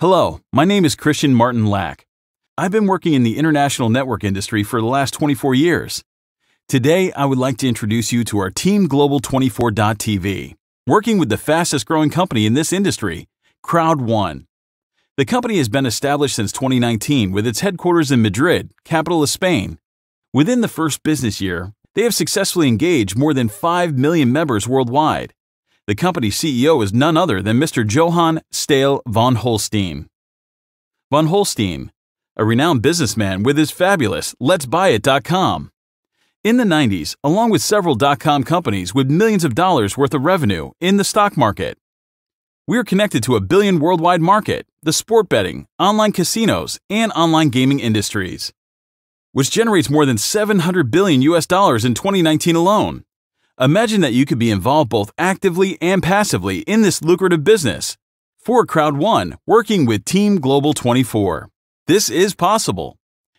Hello, my name is Christian Martin Laack. I've been working in the international network industry for the last 24 years. Today, I would like to introduce you to our Team Global 24.tv, working with the fastest growing company in this industry, Crowd1. The company has been established since 2019 with its headquarters in Madrid, capital of Spain. Within the first business year, they have successfully engaged more than 5 million members worldwide. The company's CEO is none other than Mr. Johan Stael von Holstein. Von Holstein, a renowned businessman with his fabulous Let'sBuyIt.com. In the 90s, along with several dot .com companies with millions of dollars worth of revenue in the stock market. We are connected to a billion worldwide market, the sport betting, online casinos, and online gaming industries, which generates more than 700 billion US dollars in 2019 alone. Imagine that you could be involved both actively and passively in this lucrative business. For Crowd1, working with Team Global 24. This is possible.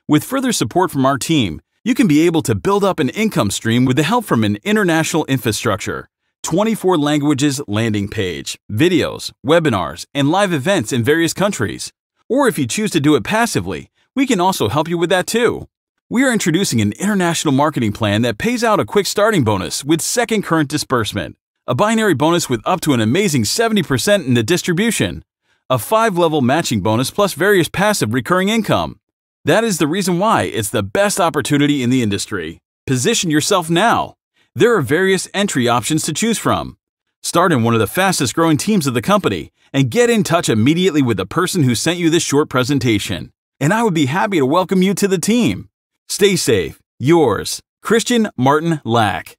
With further support from our team, you can be able to build up an income stream with the help from an international infrastructure, 24 languages landing page, videos, webinars, and live events in various countries. Or if you choose to do it passively, we can also help you with that too. We are introducing an international marketing plan that pays out a quick starting bonus with second current disbursement, a binary bonus with up to an amazing 70% in the distribution, a 5 level matching bonus plus various passive recurring income. That is the reason why it's the best opportunity in the industry. Position yourself now. There are various entry options to choose from. Start in one of the fastest growing teams of the company and get in touch immediately with the person who sent you this short presentation. And I would be happy to welcome you to the team. Stay safe. Yours, Christian Martin Laack.